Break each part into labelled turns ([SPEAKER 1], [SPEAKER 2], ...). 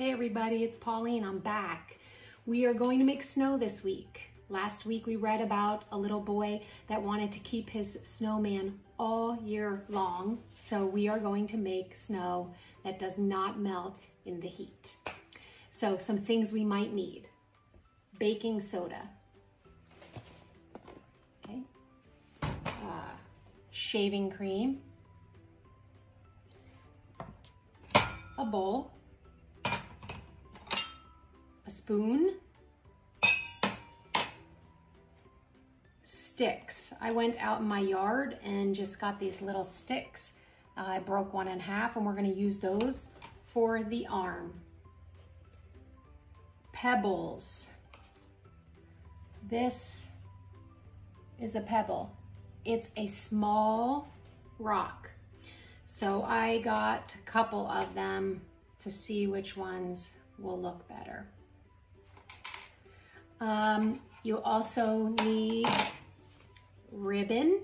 [SPEAKER 1] Hey everybody, it's Pauline, I'm back. We are going to make snow this week. Last week we read about a little boy that wanted to keep his snowman all year long. So we are going to make snow that does not melt in the heat. So some things we might need. Baking soda. Okay. Uh, shaving cream. A bowl a spoon, sticks. I went out in my yard and just got these little sticks. I broke one in half and we're gonna use those for the arm. Pebbles. This is a pebble. It's a small rock. So I got a couple of them to see which ones will look better. Um, you also need ribbon.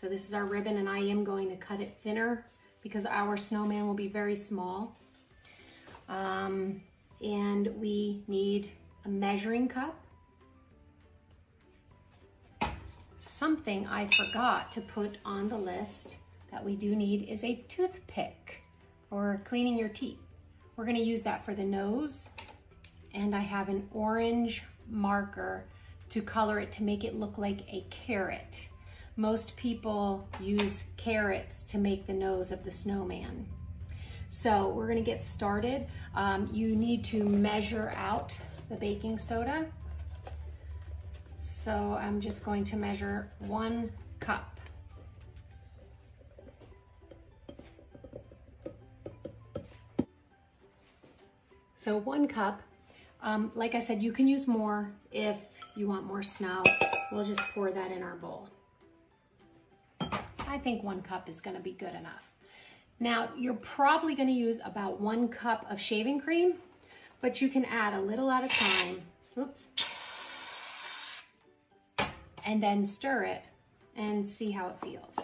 [SPEAKER 1] So this is our ribbon and I am going to cut it thinner because our snowman will be very small. Um, and we need a measuring cup. Something I forgot to put on the list that we do need is a toothpick for cleaning your teeth. We're gonna use that for the nose and I have an orange marker to color it to make it look like a carrot. Most people use carrots to make the nose of the snowman. So we're gonna get started. Um, you need to measure out the baking soda. So I'm just going to measure one cup. So one cup um, like I said, you can use more if you want more snow. We'll just pour that in our bowl. I think one cup is gonna be good enough. Now, you're probably gonna use about one cup of shaving cream, but you can add a little at a time. Oops. And then stir it and see how it feels.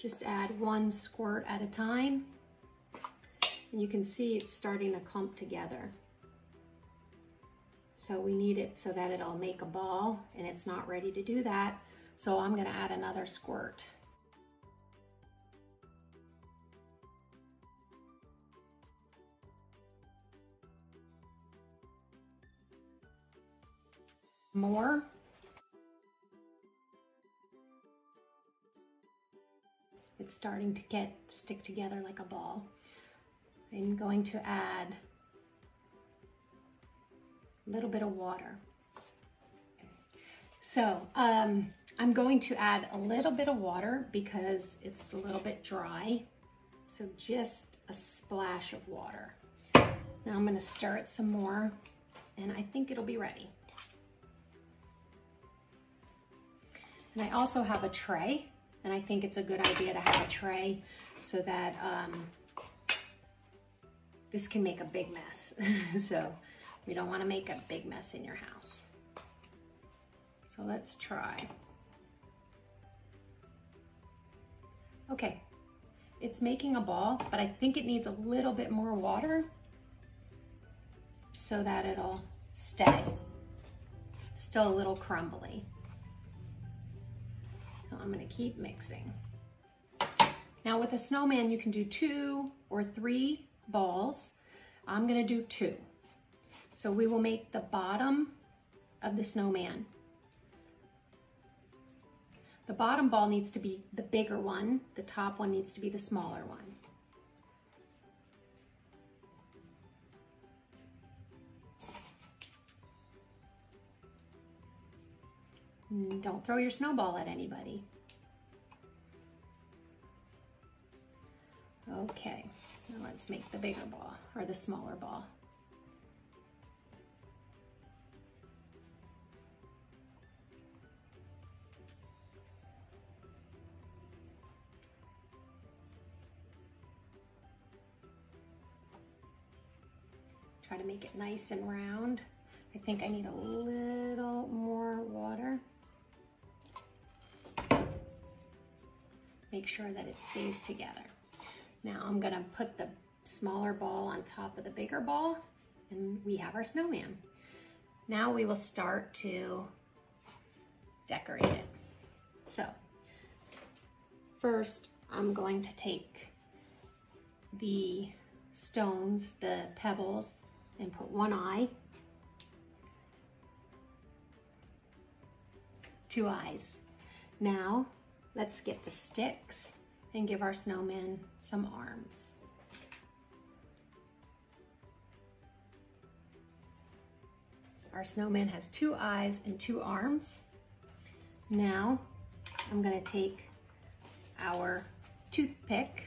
[SPEAKER 1] Just add one squirt at a time. And you can see it's starting to clump together. So we need it so that it'll make a ball and it's not ready to do that. So I'm gonna add another squirt. More. It's starting to get stick together like a ball. I'm going to add a little bit of water. So um, I'm going to add a little bit of water because it's a little bit dry. So just a splash of water. Now I'm gonna stir it some more and I think it'll be ready. And I also have a tray and I think it's a good idea to have a tray so that um, this can make a big mess. so we don't wanna make a big mess in your house. So let's try. Okay, it's making a ball, but I think it needs a little bit more water so that it'll stay. It's still a little crumbly. I'm gonna keep mixing. Now with a snowman, you can do two or three balls. I'm gonna do two. So we will make the bottom of the snowman. The bottom ball needs to be the bigger one. The top one needs to be the smaller one. Mm, don't throw your snowball at anybody. Okay, now let's make the bigger ball, or the smaller ball. Try to make it nice and round. I think I need a little Make sure that it stays together. Now I'm gonna put the smaller ball on top of the bigger ball and we have our snowman. Now we will start to decorate it. So first I'm going to take the stones, the pebbles, and put one eye, two eyes. Now let's get the sticks and give our snowman some arms. Our snowman has two eyes and two arms. Now I'm gonna take our toothpick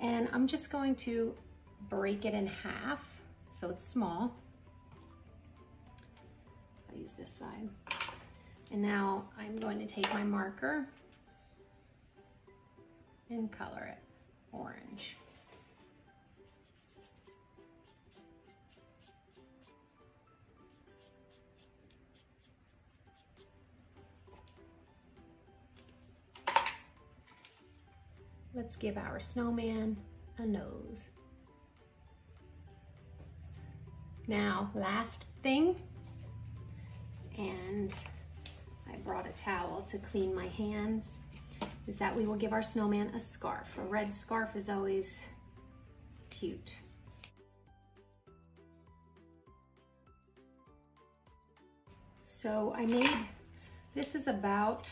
[SPEAKER 1] and I'm just going to break it in half so it's small. I'll use this side. And now I'm going to take my marker and color it orange. Let's give our snowman a nose. Now, last thing, brought a towel to clean my hands, is that we will give our snowman a scarf. A red scarf is always cute. So I made, this is about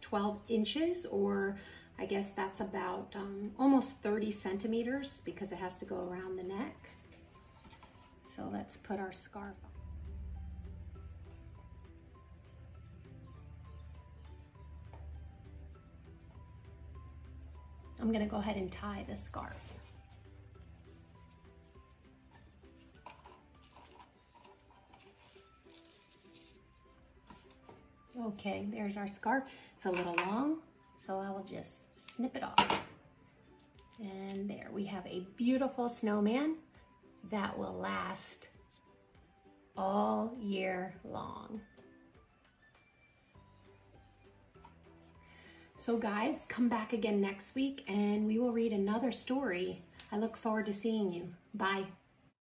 [SPEAKER 1] 12 inches or I guess that's about um, almost 30 centimeters because it has to go around the neck. So let's put our scarf on. I'm gonna go ahead and tie the scarf. Okay, there's our scarf. It's a little long, so I will just snip it off. And there, we have a beautiful snowman that will last all year long. So guys, come back again next week and we will read another story. I look forward to seeing you. Bye.